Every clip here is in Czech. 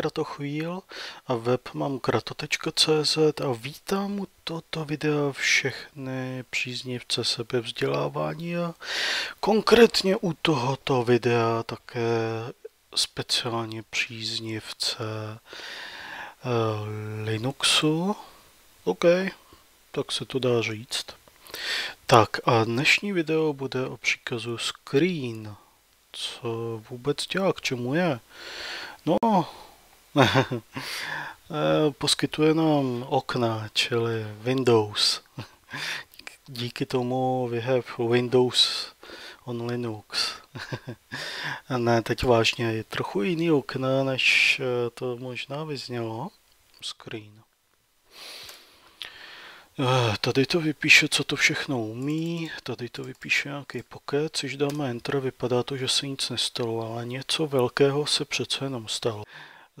Kratochvíl a web mám krato.cz a vítám u tohoto videa všechny příznivce sebevzdělávání a konkrétně u tohoto videa také speciálně příznivce uh, Linuxu. OK, tak se to dá říct. Tak a dnešní video bude o příkazu screen co vůbec dělá, k čemu je. No, poskytuje nám okna, čili Windows. Díky tomu we have Windows on Linux. ne, teď vážně, je trochu jiný okna, než to možná vyznělo. Screen. Eh, tady to vypíše, co to všechno umí, tady to vypíše nějaký pocket, když dáme Enter, vypadá to, že se nic nestalo, ale něco velkého se přece jenom stalo.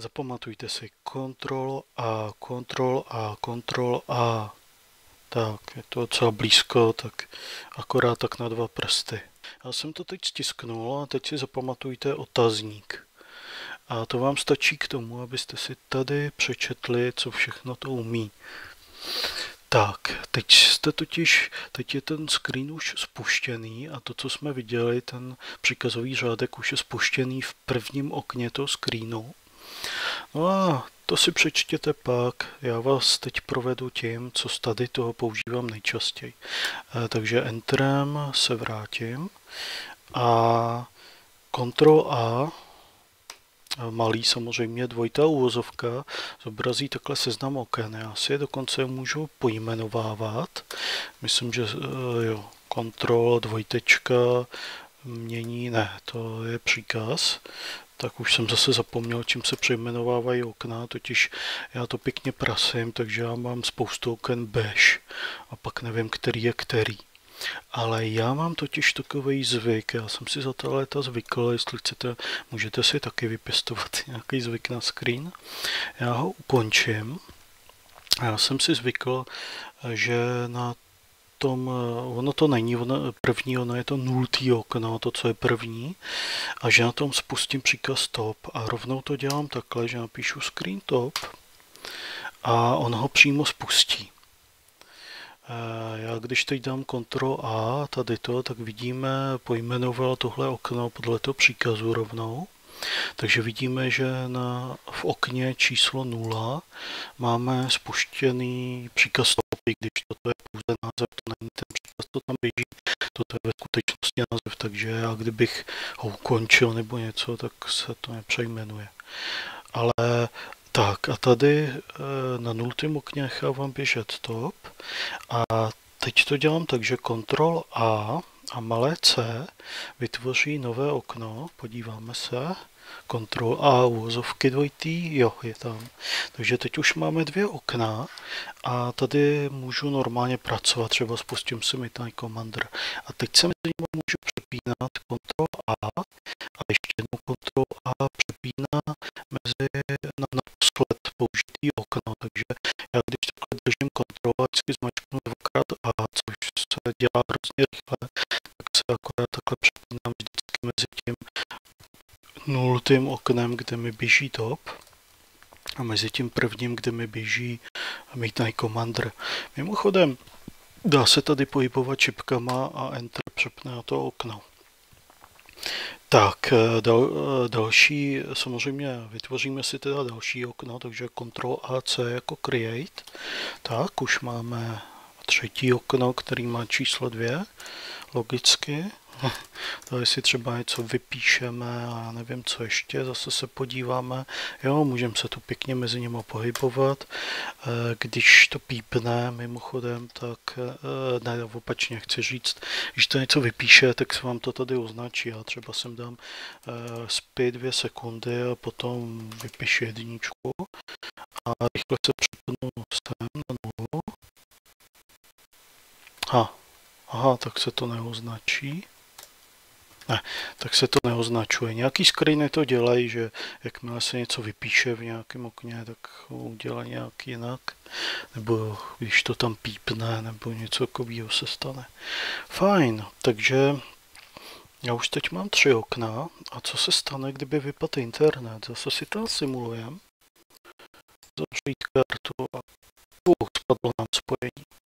Zapamatujte si Ctrl a Ctrl a Ctrl a tak, je to docela blízko, tak akorát tak na dva prsty. Já jsem to teď stisknul a teď si zapamatujte otazník. A to vám stačí k tomu, abyste si tady přečetli, co všechno to umí. Tak, teď jste totiž, teď je ten screen už spuštěný a to, co jsme viděli, ten příkazový řádek už je spuštěný v prvním okně toho screenu. No a to si přečtěte pak, já vás teď provedu tím, co tady toho používám nejčastěji. E, takže Enterem se vrátím a Ctrl A malý samozřejmě dvojitá úvozovka zobrazí takhle seznam oken. Já si je dokonce můžu pojmenovávat. Myslím, že eh, jo, kontrol, dvojtečka, mění, ne, to je příkaz. Tak už jsem zase zapomněl, čím se přejmenovávají okna, totiž já to pěkně prasím, takže já mám spoustu oken bež a pak nevím, který je který. Ale já mám totiž takový zvyk, já jsem si za ta léta zvykl, jestli chcete, můžete si taky vypěstovat nějaký zvyk na screen. Já ho ukončím. Já jsem si zvykl, že na tom, ono to není ono, první, ono je to nultý okno, to, co je první, a že na tom spustím příkaz stop a rovnou to dělám takhle, že napíšu screen top a on ho přímo spustí. Já když teď dám Ctrl A, tady to, tak vidíme, pojmenoval tohle okno podle toho příkazu rovnou. Takže vidíme, že na, v okně číslo 0 máme spuštěný příkaz stop, když toto je pouze název, to není ten příkaz, to tam běží, toto je ve skutečnosti název, takže já kdybych ho ukončil nebo něco, tak se to nepřejmenuje. Ale tak a tady eh, na nultém okně nechávám běžet top a teď to dělám tak, že Ctrl A a malé C vytvoří nové okno, podíváme se, Ctrl A, úvozovky dvojitý, jo, je tam. Takže teď už máme dvě okna a tady můžu normálně pracovat, třeba spustím si Midnight Commander. A teď se mezi nimi můžu přepínat Ctrl A a ještě jednou Ctrl A přepíná mezi na naposled použitý okno, takže já když takhle držím Ctrl a vždycky zmačknu dvakrát dělá hrozně rychle, tak se akorát takhle přepínám vždycky mezi tím nultým oknem, kde mi běží top a mezi tím prvním, kde mi běží Midnight Commander. Mimochodem, dá se tady pohybovat čipkama a Enter přepne na to okno. Tak, eh, dal, eh, další, samozřejmě vytvoříme si teda další okno, takže Ctrl A C jako Create. Tak, už máme třetí okno, který má číslo 2, logicky. Tady si třeba něco vypíšeme a já nevím, co ještě, zase se podíváme. Jo, můžeme se tu pěkně mezi nimi pohybovat. Eh, když to pípne mimochodem, tak eh, ne, opačně chci říct, když to něco vypíše, tak se vám to tady označí. Já třeba sem dám eh, zpět dvě sekundy a potom vypíšu jedničku a rychle se přepnu sem na nulu. Aha, tak se to neoznačí. Ne, tak se to neoznačuje. Nějaký screeny to dělají, že jakmile se něco vypíše v nějakém okně, tak ho udělají nějak jinak. Nebo když to tam pípne, nebo něco takového se stane. Fajn, takže Já už teď mám tři okna a co se stane, kdyby vypadl internet? Zase si to simulujeme. Zavřít kartu a uh, spadlo nám spojení.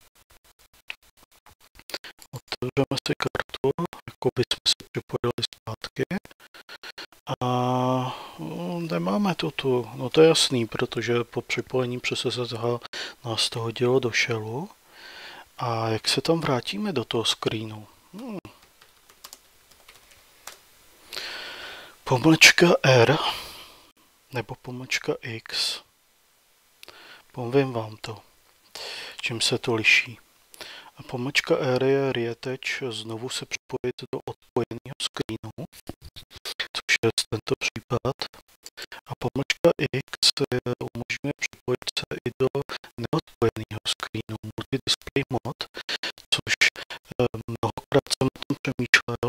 Otevřeme si kartu, jako by jsme se připojili zpátky. A no, nemáme to tu. No to je jasný, protože po připojení přes SSH nás to hodilo do shellu. A jak se tam vrátíme do toho screenu? Hmm. Pomlčka R nebo pomlčka X. Povím vám to, čím se to liší. A pomlčka R je rieteč znovu se připojit do odpojeného screenu, což je tento případ. A pomlčka X umožňuje připojit se i do neodpojeného screenu, multi-display mod, což eh, mnohokrát jsem o tom přemýšlel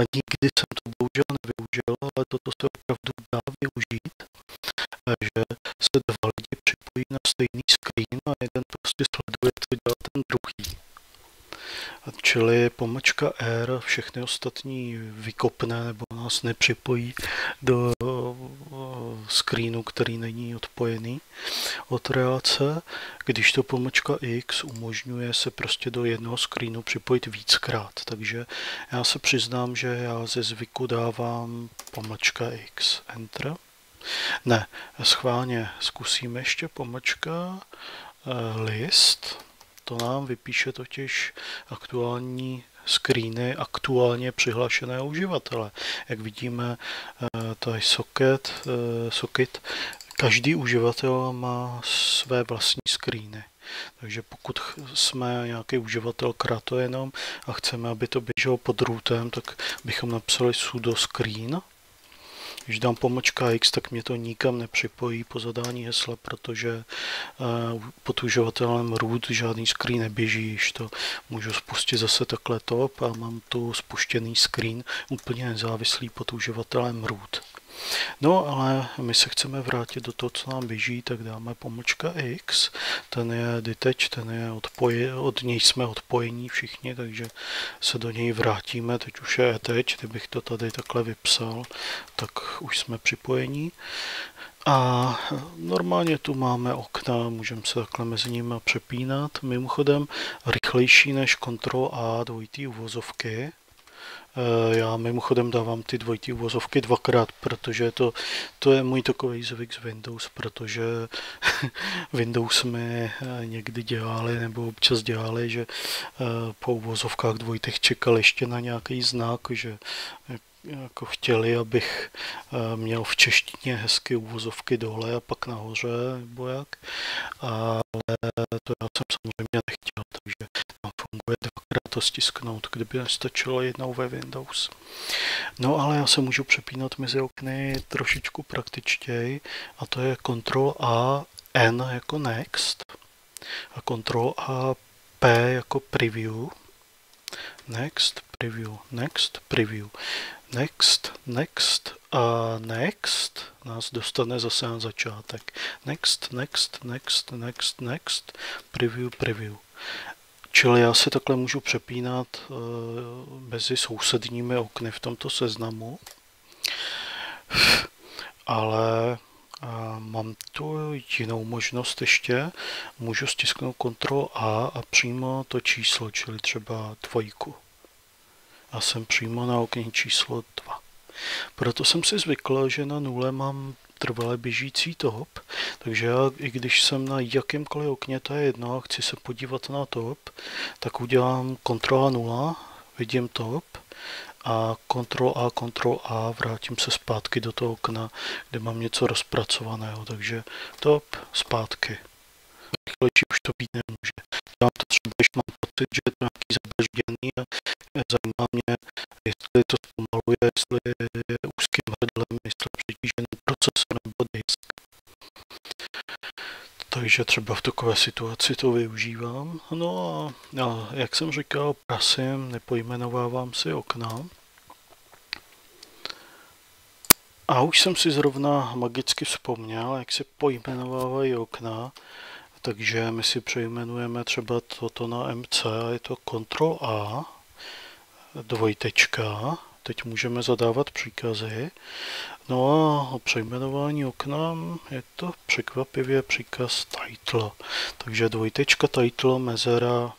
a nikdy jsem to bohužel nevyužil, ale toto se opravdu dá využít, že se dva lidi připojí na stejný screen a jeden prostě sleduje, dělá ten druhý. Čili pomlčka R všechny ostatní vykopne nebo nás nepřipojí do screenu, který není odpojený od relace, když to pomlčka X umožňuje se prostě do jednoho screenu připojit víckrát. Takže já se přiznám, že já ze zvyku dávám pomlčka X, Enter. Ne, schválně zkusíme ještě pomlčka eh, list. To nám vypíše totiž aktuální screeny aktuálně přihlašené uživatele. Jak vidíme, eh, tady socket, eh, socket, každý uživatel má své vlastní screeny. Takže pokud jsme nějaký uživatel Krato jenom a chceme, aby to běželo pod routem, tak bychom napsali sudo screen když dám pomlčka X, tak mě to nikam nepřipojí po zadání hesla, protože uh, pod uživatelem root žádný screen neběží, již to můžu spustit zase takhle top a mám tu spuštěný screen úplně nezávislý pod uživatelem root. No, ale my se chceme vrátit do toho, co nám běží, tak dáme pomlčka X, ten je detach, ten je odpoje, od něj jsme odpojení všichni, takže se do něj vrátíme, teď už je teď, kdybych to tady takhle vypsal, tak už jsme připojení. A normálně tu máme okna, můžeme se takhle mezi nimi přepínat. Mimochodem rychlejší než Ctrl A dvojitý uvozovky, já mimochodem dávám ty dvojitý uvozovky dvakrát, protože to, to je můj takový zvyk z Windows, protože Windows jsme eh, někdy dělali, nebo občas dělali, že eh, po uvozovkách dvojitých čekal ještě na nějaký znak, že jako chtěli, abych měl v češtině hezky uvozovky dole a pak nahoře, nebo jak. Ale to já jsem samozřejmě nechtěl, takže to stisknout, kdyby nestačilo jednou ve Windows. No ale já se můžu přepínat mezi okny trošičku praktičtěji a to je Ctrl A N jako Next a Ctrl A P jako Preview. Next, Preview, Next, Preview. Next, Next a Next nás dostane zase na začátek. Next, Next, Next, Next, Next, Preview, Preview. Čili já si takhle můžu přepínat uh, mezi sousedními okny v tomto seznamu. Ale uh, mám tu jinou možnost ještě. Můžu stisknout Ctrl A a přímo to číslo, čili třeba dvojku. A jsem přímo na okně číslo 2. Proto jsem si zvykl, že na nule mám trvale běžící top, takže já, i když jsem na jakémkoliv okně, to je jedno, a chci se podívat na top, tak udělám kontrola 0, vidím top a kontrol A, kontrol A, vrátím se zpátky do toho okna, kde mám něco rozpracovaného, takže top, zpátky. Rychlejší už to být nemůže. Dělám to třeba, když mám pocit, že je to nějaký zabržděný a zajímá mě, jestli to zpomaluje, jestli je úzkým hrdlem, jestli přetížený procesor nebo disk. Takže třeba v takové situaci to využívám. No a, a jak jsem říkal, prasím, nepojmenovávám si okna. A už jsem si zrovna magicky vzpomněl, jak se pojmenovávají okna, takže my si přejmenujeme třeba toto na MC a je to Ctrl A, dvojtečka, teď můžeme zadávat příkazy. No a přejmenování okna je to překvapivě příkaz title. Takže dvojtečka title, mezera,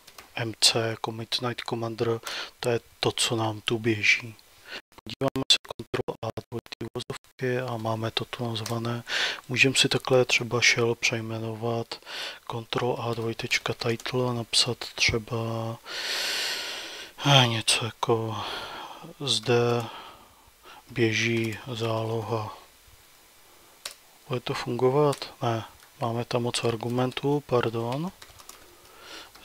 MC jako Midnight Commander, to je to, co nám tu běží. Podíváme se Ctrl A dvojitý vozovky a máme to tu nazvané. Můžeme si takhle třeba shell přejmenovat Ctrl A dvojtečka title a napsat třeba eh, něco jako zde běží záloha. Bude to fungovat? Ne, máme tam moc argumentů, pardon.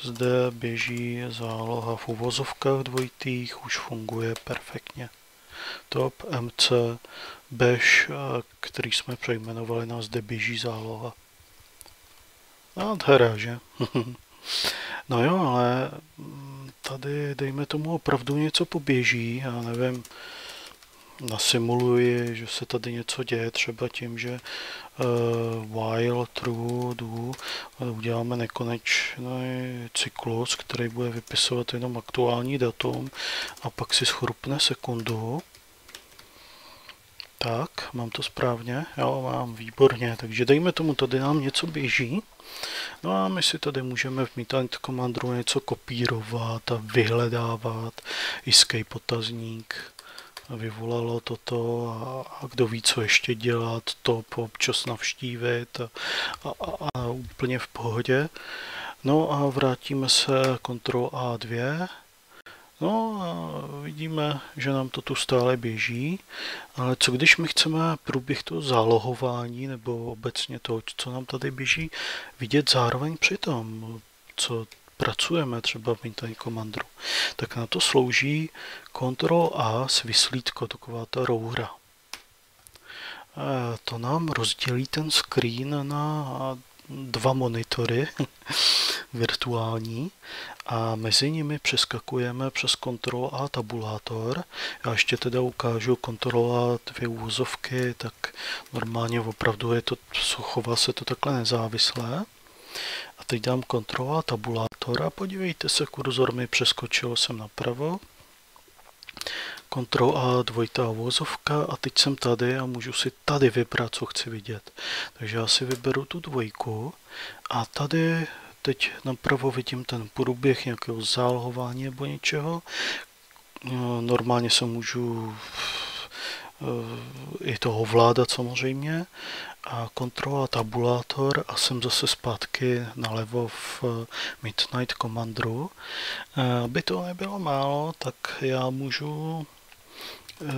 Zde běží záloha v uvozovkách dvojitých, už funguje perfektně. Top MC Bash, který jsme přejmenovali na zde běží záloha. Nádhera, že? no jo, ale tady dejme tomu opravdu něco poběží, já nevím, nasimuluji, že se tady něco děje, třeba tím, že uh, while true do uděláme nekonečný cyklus, který bude vypisovat jenom aktuální datum a pak si schrupne sekundu. Tak, mám to správně? Jo, mám, výborně. Takže dejme tomu, tady nám něco běží. No a my si tady můžeme v Meetend Commandu něco kopírovat a vyhledávat, escape otazník, vyvolalo toto a, a kdo ví, co ještě dělat, to občas navštívit a, a, a úplně v pohodě. No a vrátíme se Ctrl A2. No a vidíme, že nám to tu stále běží, ale co když my chceme průběh toho zálohování nebo obecně to, co nám tady běží, vidět zároveň přitom, co pracujeme třeba v Mintain Commanderu, tak na to slouží Ctrl A s vyslítko, taková ta roura. To nám rozdělí ten screen na dva monitory virtuální a mezi nimi přeskakujeme přes Ctrl A tabulátor. Já ještě teda ukážu Ctrl A dvě úvozovky, tak normálně opravdu je to, chová se to takhle nezávislé. A teď dám kontrola tabulátora. Podívejte se, kurzor mi přeskočil sem napravo. Ctrl A dvojitá vozovka a teď jsem tady a můžu si tady vybrat, co chci vidět. Takže já si vyberu tu dvojku a tady teď napravo vidím ten průběh nějakého zálohování nebo něčeho. Normálně se můžu i to ovládat samozřejmě a kontrola tabulátor a jsem zase zpátky nalevo v Midnight Commanderu. Aby to nebylo málo, tak já můžu eh,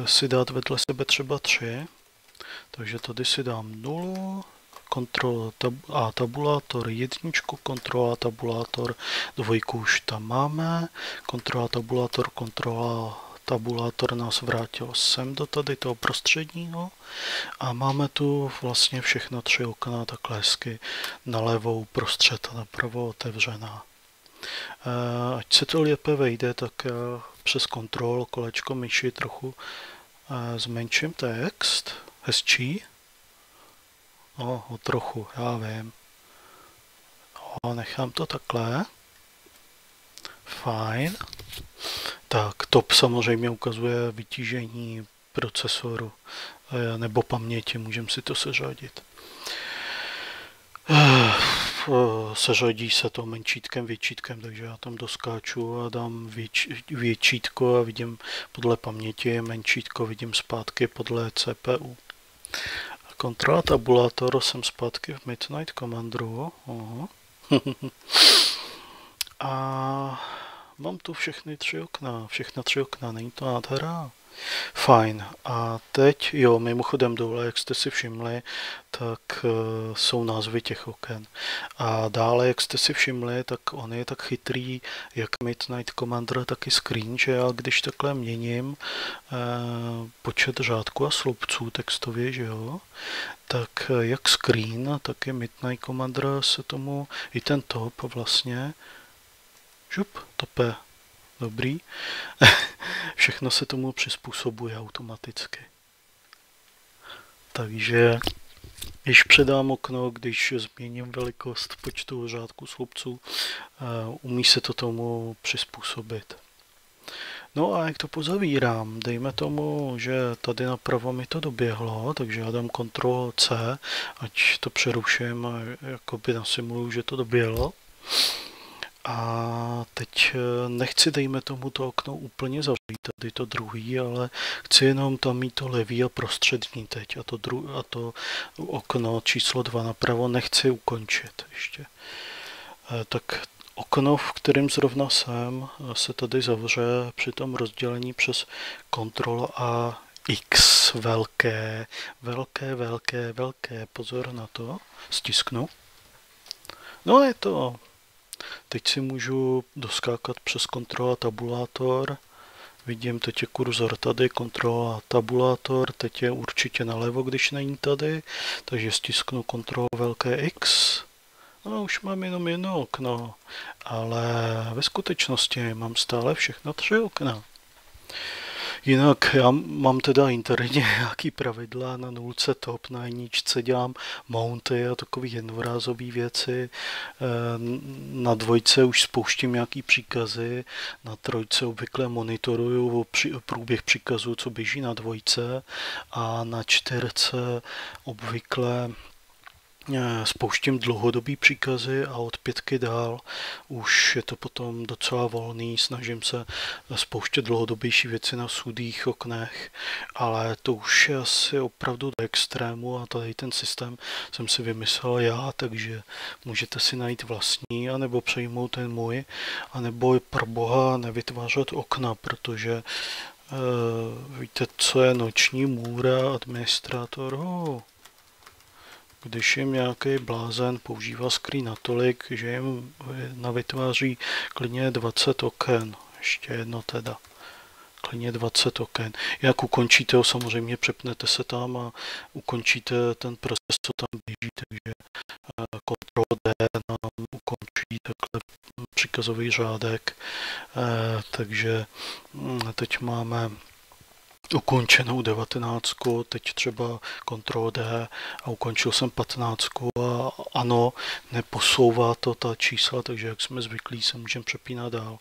si dát vedle sebe třeba tři. Takže tady si dám nulu, kontrola tab a tabulátor jedničku, kontrola tabulátor dvojku už tam máme, kontrola tabulátor, kontrola tabulátor nás vrátil sem do tady toho prostředního a máme tu vlastně všechno tři okna takhle hezky na levou prostřed a napravo otevřená. Eh, ať se to lépe vejde, tak přes kontrol kolečko myši trochu eh, zmenším text. Hezčí? No, o trochu, já vím. No, nechám to takhle. Fajn. Tak top samozřejmě ukazuje vytížení procesoru eh, nebo paměti, můžeme si to seřadit. Eh, seřadí se to menšítkem, většítkem, takže já tam doskáču a dám věč, většítko a vidím podle paměti, menšítko vidím zpátky podle CPU. Kontrola tabulátor jsem zpátky v Midnight Commanderu. a Mám tu všechny tři okna, všechna tři okna, není to nádhera? Fajn. A teď, jo, mimochodem dole, jak jste si všimli, tak uh, jsou názvy těch oken. A dále, jak jste si všimli, tak on je tak chytrý, jak Midnight Commander, tak i screen, že já když takhle měním uh, počet řádků a sloupců textově, že jo, tak uh, jak screen, tak i Midnight Commander se tomu, i ten top vlastně, žup, tope, dobrý. Všechno se tomu přizpůsobuje automaticky. Takže když předám okno, když změním velikost počtu řádků sloupců, eh, umí se to tomu přizpůsobit. No a jak to pozavírám? Dejme tomu, že tady napravo mi to doběhlo, takže já dám Ctrl C, ať to přeruším a jakoby nasimuluju, že to doběhlo. A teď eh, nechci, dejme tomu, to okno úplně zavřít, tady to druhý, ale chci jenom tam mít to levý a prostřední teď a to, dru- a to okno číslo 2 napravo nechci ukončit ještě. Eh, tak okno, v kterém zrovna jsem, eh, se tady zavře při tom rozdělení přes Ctrl a X velké, velké, velké, velké, pozor na to, stisknu. No je to Teď si můžu doskákat přes kontrola tabulátor. Vidím, teď je kurzor tady, kontrola tabulátor, teď je určitě nalevo, když není tady, takže stisknu kontrol velké X. No, už mám jenom jedno okno, ale ve skutečnosti mám stále všechno tři okna. Jinak já mám teda interně nějaký pravidla, na nulce top, na jedničce dělám mounty a takové jednorázové věci, eh, na dvojce už spouštím nějaký příkazy, na trojce obvykle monitoruju průběh příkazů, co běží na dvojce a na čtyřce obvykle spouštím dlouhodobý příkazy a od pětky dál už je to potom docela volný, snažím se spouštět dlouhodobější věci na sudých oknech, ale to už je asi opravdu do extrému a tady ten systém jsem si vymyslel já, takže můžete si najít vlastní, anebo přejmout ten můj, anebo pro boha nevytvářet okna, protože uh, víte, co je noční můra administrátor? Oh když jim nějaký blázen používá screen natolik, že jim navytváří klidně 20 oken. Ještě jedno teda. Klidně 20 oken. Jak ukončíte ho, samozřejmě přepnete se tam a ukončíte ten proces, co tam běží, takže eh, Ctrl D nám ukončí takhle příkazový řádek. Eh, takže hm, teď máme ukončenou devatenáctku, teď třeba Ctrl D a ukončil jsem patnáctku a ano, neposouvá to ta čísla, takže jak jsme zvyklí, se můžeme přepínat dál.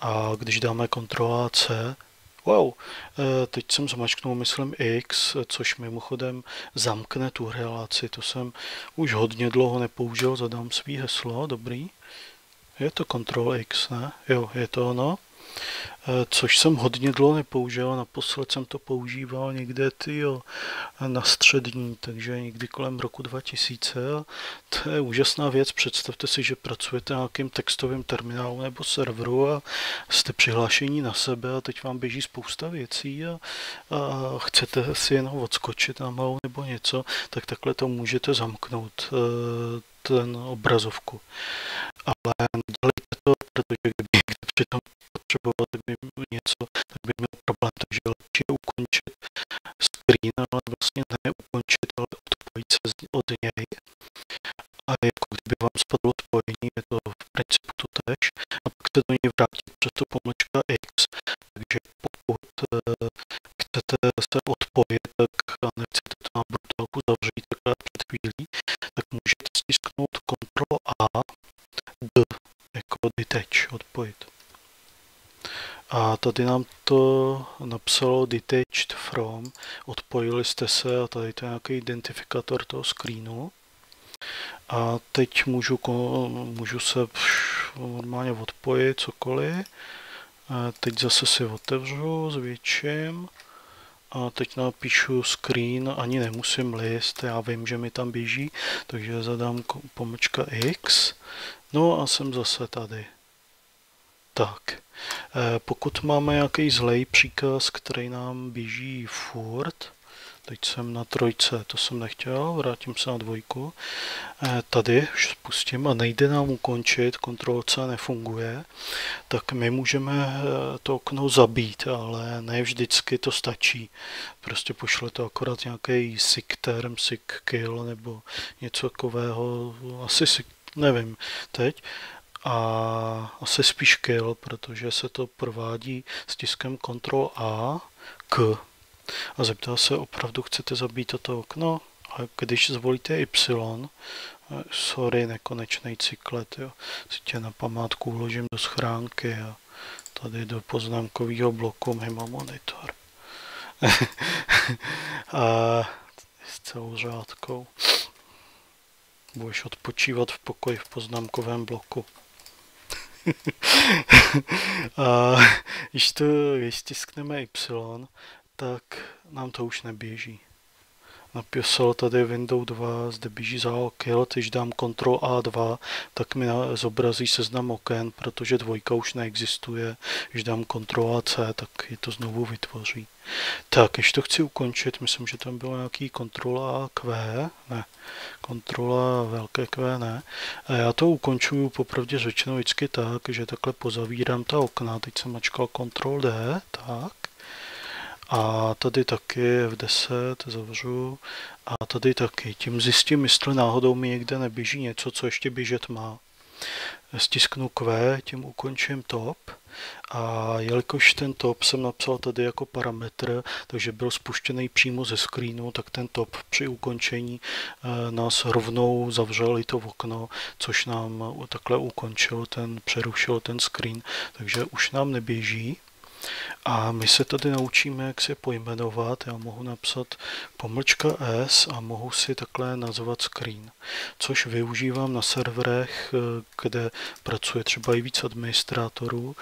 A když dáme Ctrl C, Wow, eh, teď jsem zmačknul, myslím, X, což mimochodem zamkne tu relaci. To jsem už hodně dlouho nepoužil, zadám svý heslo, dobrý. Je to Ctrl X, ne? Jo, je to ono. Eh, což jsem hodně dlouho nepoužil, naposled jsem to používal někde tyjo, na střední, takže někdy kolem roku 2000 a to je úžasná věc, představte si, že pracujete na nějakým textovým terminálu nebo serveru a jste přihlášení na sebe a teď vám běží spousta věcí a, a chcete si jenom odskočit na malou nebo něco, tak takhle to můžete zamknout eh, ten obrazovku. Ale dělejte to, protože kdyby při tom potřeboval, tak by něco, tak by měl problém, takže lepší je ukončit screen, ale vlastně ne ukončit, ale odpojit se od něj. A jako kdyby vám spadlo odpojení, je to v principu to tež. A pak se do něj vrátit přes to pomlčka X. Takže pokud uh, chcete se odpojit, tak a nechcete to na brutálku zavřít takhle před chvílí, tak můžete stisknout Ctrl A, D, jako detach, odpojit. A tady nám to napsalo detached from, odpojili jste se a tady to je nějaký identifikátor toho screenu. A teď můžu, můžu se normálně odpojit cokoliv. A teď zase si otevřu, zvětším. A teď napíšu screen, ani nemusím list, já vím, že mi tam běží, takže zadám pomlčka X. No a jsem zase tady. Tak. Eh, pokud máme nějaký zlej příkaz, který nám běží furt, teď jsem na trojce, to jsem nechtěl, vrátím se na dvojku, eh, tady už spustím a nejde nám ukončit, kontrol C nefunguje, tak my můžeme eh, to okno zabít, ale ne vždycky to stačí. Prostě pošle to akorát nějaký sick term, sick kill nebo něco takového, asi sick, nevím teď a asi spíš kill, protože se to provádí s tiskem Ctrl A k. A zeptá se, opravdu chcete zabít toto okno? A když zvolíte Y, sorry, nekonečný cyklet, jo, si tě na památku uložím do schránky a tady do poznámkového bloku mimo monitor. a s celou řádkou. Budeš odpočívat v pokoji v poznámkovém bloku. a když to když stiskneme Y, tak nám to už neběží napísal tady Windows 2, zde běží za kill, když dám Ctrl A2, tak mi zobrazí seznam oken, protože dvojka už neexistuje. Když dám Ctrl AC, tak je to znovu vytvoří. Tak, když to chci ukončit, myslím, že tam bylo nějaký kontrola Q, ne, kontrola velké Q, ne. A já to ukončuju popravdě řečeno vždycky tak, že takhle pozavírám ta okna, teď jsem mačkal Ctrl D, tak. A tady taky v 10 zavřu a tady taky. Tím zjistím, jestli náhodou mi někde neběží něco, co ještě běžet má. Stisknu Q, tím ukončím top a jelikož ten top jsem napsal tady jako parametr, takže byl spuštěný přímo ze screenu, tak ten top při ukončení eh, nás rovnou zavřel i to okno, což nám takhle ukončil ten, přerušil ten screen, takže už nám neběží. A my se tady naučíme, jak se pojmenovat. Já mohu napsat pomlčka S a mohu si takhle nazvat screen, což využívám na serverech, kde pracuje třeba i víc administrátorů,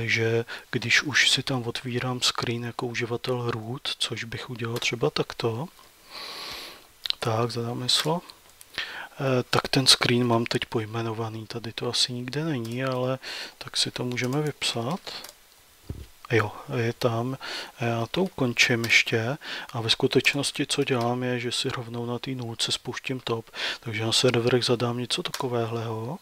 že když už si tam otvírám screen jako uživatel root, což bych udělal třeba takto, tak zadáme slovo tak ten screen mám teď pojmenovaný. Tady to asi nikde není, ale tak si to můžeme vypsat. Jo, je tam. Já to ukončím ještě a ve skutečnosti, co dělám, je, že si rovnou na té nulce spouštím top, takže na serverech zadám něco takového.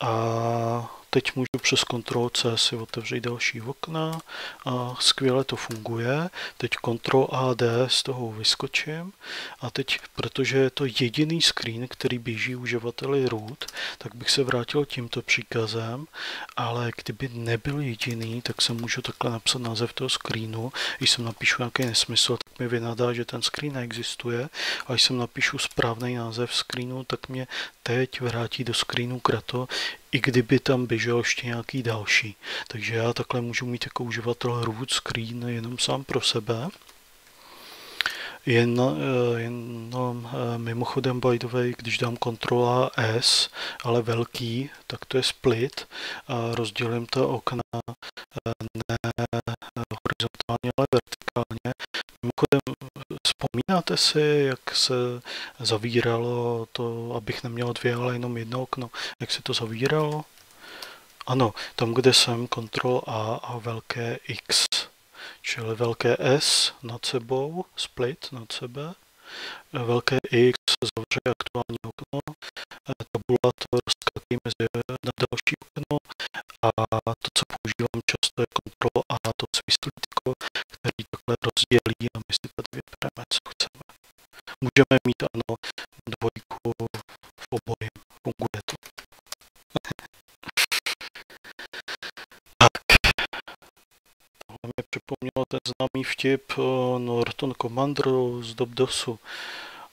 A Teď můžu přes Ctrl C si otevřít další okna a skvěle to funguje. Teď Ctrl A D z toho vyskočím a teď, protože je to jediný screen, který běží uživateli root, tak bych se vrátil tímto příkazem, ale kdyby nebyl jediný, tak se můžu takhle napsat název toho screenu. Když jsem napíšu nějaký nesmysl, tak mi vynadá, že ten screen neexistuje a když jsem napíšu správný název screenu, tak mě teď vrátí do screenu Krato, i kdyby tam běžel ještě nějaký další. Takže já takhle můžu mít jako uživatel root screen jenom sám pro sebe. Jen, eh, jenom eh, mimochodem, by the way, když dám kontrola S, ale velký, tak to je split a rozdělím to okna eh, ne horizontálně, ale vertikálně. Mimochodem, vzpomínáte si, jak se zavíralo to, abych neměl dvě, ale jenom jedno okno, jak se to zavíralo? Ano, tam, kde jsem, Ctrl A a velké X, čili velké S nad sebou, split nad sebe, velké X zavře aktuální okno, tabulátor skaký mezi na další okno a to, co používám často, je Ctrl A, to svislítko, který takhle rozdělí a my si tady vybereme, co chceme. Můžeme mít, ano, dvojku v oboji, funguje to. mi připomnělo ten známý vtip Norton Commander z DOSu.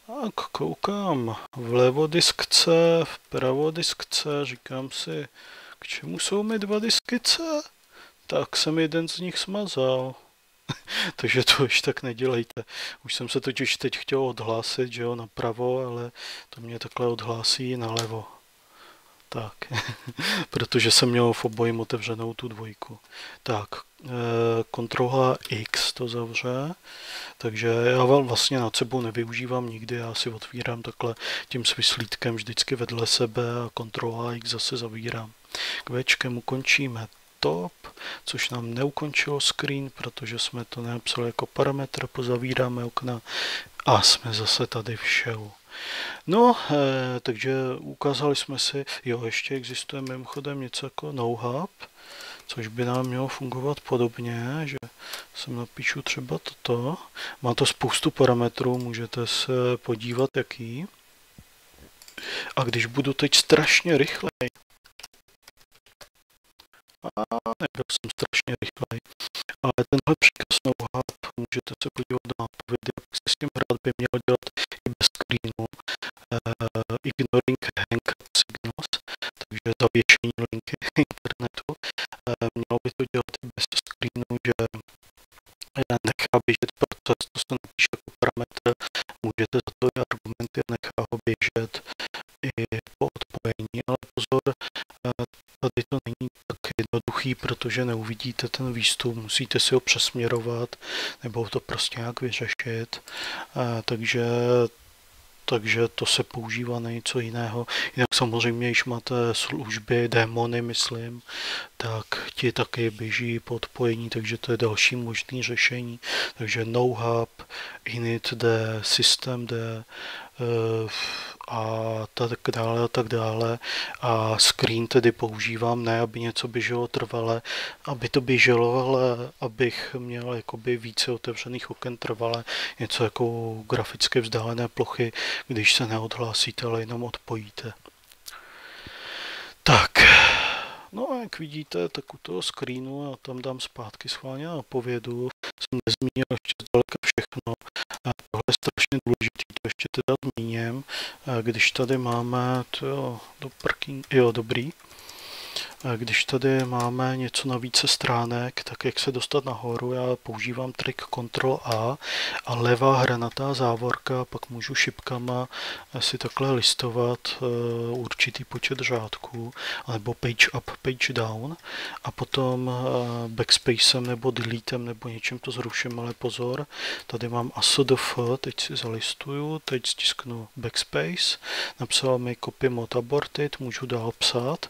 Tak koukám vlevo disk C, vpravo disk C, říkám si, k čemu jsou mi dva disky C? Tak jsem jeden z nich smazal. Takže to už tak nedělejte. Už jsem se totiž teď chtěl odhlásit, že jo, napravo, ale to mě takhle odhlásí nalevo. Tak, protože jsem měl v obojím otevřenou tu dvojku. Tak, Eh, kontrola X to zavře, takže já vlastně nad sebou nevyužívám nikdy, já si otvírám takhle tím svislítkem vždycky vedle sebe a kontrola X zase zavírám. Kvečkem ukončíme top, což nám neukončilo screen, protože jsme to nenapsali jako parametr, pozavíráme okna a jsme zase tady v show. No, eh, takže ukázali jsme si, jo, ještě existuje mimochodem něco jako no-hub, což by nám mělo fungovat podobně, že sem napíšu třeba toto. Má to spoustu parametrů, můžete se podívat jaký. A když budu teď strašně rychlej, nebyl jsem strašně rychlej, ale tenhle příkaz no můžete se podívat na nápovědy, jak se s tím hrát by měl dělat i bez screenu. Uh, ignoring hang signals, takže zavěšení linky internetu. Uh, vy to děláte bez screenu, že nechá běžet proces, to se napíše jako parametr, můžete za to i argumenty a nechá ho běžet i po odpojení, ale pozor, eh, tady to jednoduchý, protože neuvidíte ten výstup, musíte si ho přesměrovat nebo to prostě nějak vyřešit, takže takže to se používá na něco jiného. Jinak samozřejmě, když máte služby, démony, myslím, tak ti taky běží po odpojení, takže to je další možné řešení. Takže no-hub, init D, system a tak dále a tak dále. A screen tedy používám ne, aby něco běželo trvale, aby to běželo, ale abych měl jakoby více otevřených oken trvale, něco jako grafické vzdálené plochy, když se neodhlásíte, ale jenom odpojíte. Tak, no a jak vidíte, tak u toho screenu, a tam dám zpátky schválně na povědu, jsem nezmínil ještě zdaleka všechno. Je strašně důležité, to ještě teda zmíním. Když tady máme, to jo, do parking, jo, dobrý. Když tady máme něco na více stránek, tak jak se dostat nahoru, já používám trik Ctrl A a levá hranatá závorka, pak můžu šipkama si takhle listovat eh, určitý počet řádků, nebo page up, page down. A potom eh, backspacem nebo deletem nebo něčím to zruším, ale pozor, tady mám ASDF, teď si zalistuju, teď stisknu backspace, napsal mi copy mod aborted, můžu dál psát,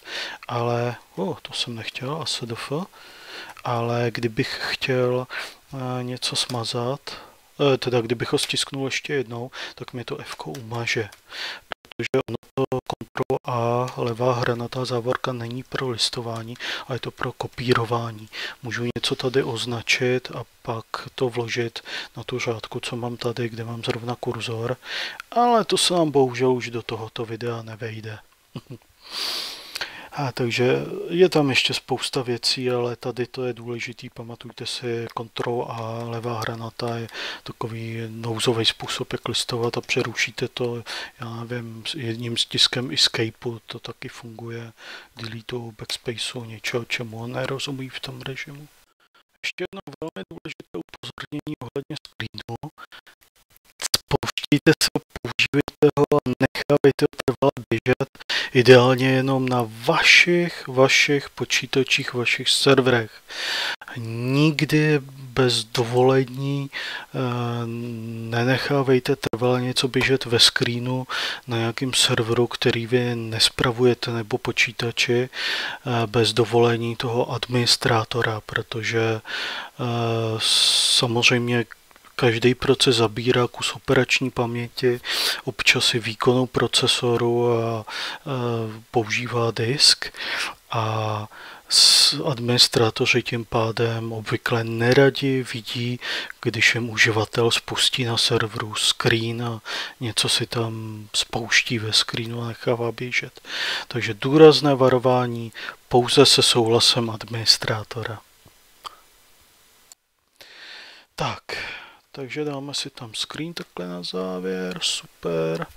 ale oh, to jsem nechtěl, ASDF, ale kdybych chtěl uh, něco smazat, uh, teda kdybych ho stisknul ještě jednou, tak mi to F umaže. Protože ono to Ctrl A levá hranatá závorka není pro listování, ale je to pro kopírování. Můžu něco tady označit a pak to vložit na tu řádku, co mám tady, kde mám zrovna kurzor, ale to se nám bohužel už do tohoto videa nevejde. A takže je tam ještě spousta věcí, ale tady to je důležitý. Pamatujte si, kontrol a levá hranata je takový nouzový způsob, jak listovat a přerušíte to, já nevím, s jedním stiskem escapeu to taky funguje, deletu, backspaceu, něčeho, čemu nerozumí v tom režimu. Ještě jedno velmi důležité upozornění ohledně screenu. Spouštějte se, používejte ho a nechávejte ho trvale běžet, ideálně jenom na vašich, vašich počítačích, vašich serverech. Nikdy bez dovolení e, nenechávejte trvalé něco běžet ve screenu na nějakým serveru, který vy nespravujete nebo počítači e, bez dovolení toho administrátora, protože e, samozřejmě Každý proces zabírá kus operační paměti, občas i výkonu procesoru a, používá disk a administrátoři tím pádem obvykle neradi vidí, když jim uživatel spustí na serveru screen a něco si tam spouští ve screenu a nechává běžet. Takže důrazné varování pouze se souhlasem administrátora. Tak, takže dáme si tam screen takhle na závěr, super.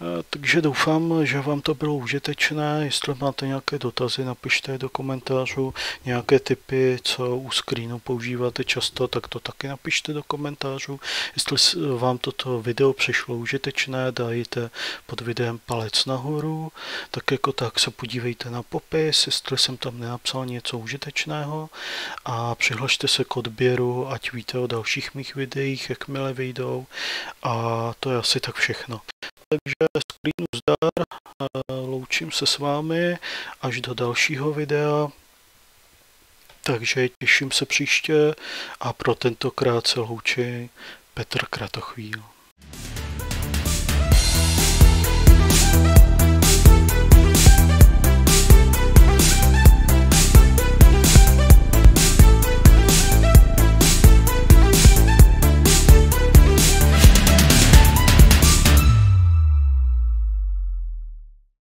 Eh, takže doufám, že vám to bylo užitečné. Jestli máte nějaké dotazy, napište je do komentářů. Nějaké typy, co u screenu používáte často, tak to taky napište do komentářů. Jestli vám toto video přišlo užitečné, dajte pod videem palec nahoru. Tak jako tak se podívejte na popis, jestli jsem tam nenapsal něco užitečného a přihlašte se k odběru, ať víte o dalších mých videích, jakmile vyjdou. A to je asi tak všechno. Takže sklínu zdar, loučím se s vámi až do dalšího videa. Takže těším se příště a pro tentokrát se loučí Petr Kratochvíl.